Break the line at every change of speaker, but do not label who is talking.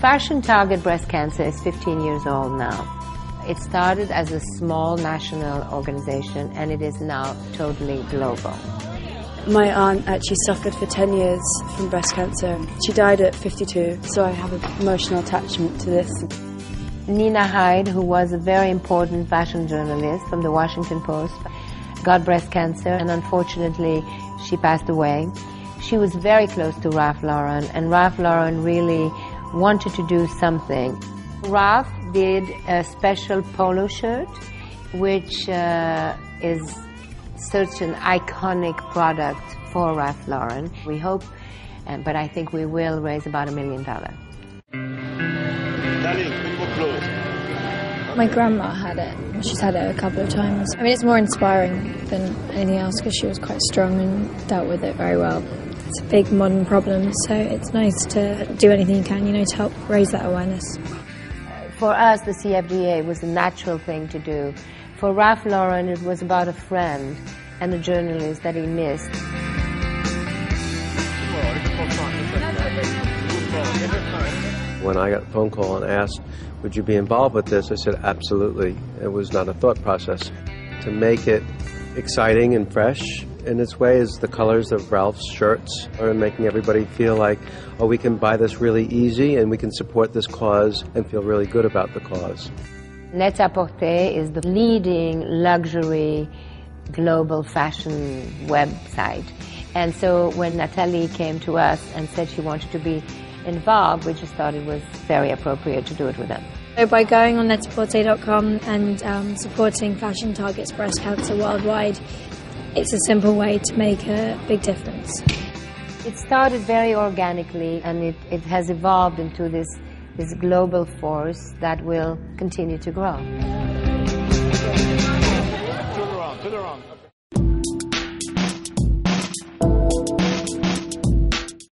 Fashion Target Breast Cancer is 15 years old now. It started as a small national organization and it is now totally global.
My aunt actually suffered for 10 years from breast cancer. She died at 52, so I have an emotional attachment to this.
Nina Hyde, who was a very important fashion journalist from the Washington Post, got breast cancer and unfortunately she passed away. She was very close to Ralph Lauren and Ralph Lauren really wanted to do something. Ralph did a special polo shirt which uh, is such an iconic product for Ralph Lauren. We hope, uh, but I think we will raise about a million dollars.
My grandma had it. She's had it a couple of times. I mean, it's more inspiring than anything else because she was quite strong and dealt with it very well. It's a big modern problem, so it's nice to do anything you can, you know, to help raise that awareness.
For us, the CFDA was a natural thing to do. For Ralph Lauren, it was about a friend and a journalist that he missed.
When I got a phone call and asked, would you be involved with this? I said, absolutely. It was not a thought process. To make it exciting and fresh in its way is the colors of Ralph's shirts are making everybody feel like, oh, we can buy this really easy and we can support this cause and feel really good about the cause.
Net-a-Porter is the leading luxury global fashion website. And so when Natalie came to us and said she wanted to be involved, we just thought it was very appropriate to do it with them.
So by going on netaporter.com and um, supporting Fashion Targets Breast Cancer worldwide, it's a simple way to make a big difference.
It started very organically and it, it has evolved into this, this global force that will continue to grow.